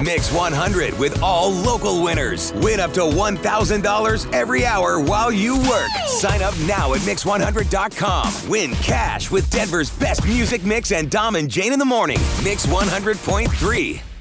Mix 100 with all local winners. Win up to $1,000 every hour while you work. Sign up now at Mix100.com. Win cash with Denver's best music mix and Dom and Jane in the morning. Mix 100.3.